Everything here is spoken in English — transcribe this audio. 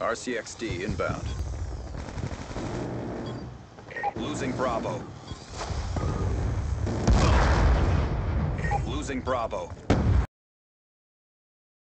RCXD inbound. Losing Bravo. Losing Bravo.